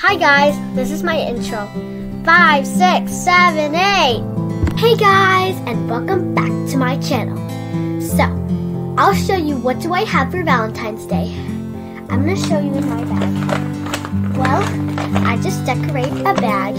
Hi guys, this is my intro. Five, six, seven, eight. Hey guys, and welcome back to my channel. So, I'll show you what do I have for Valentine's Day. I'm gonna show you in my bag. Well, I just decorate a bag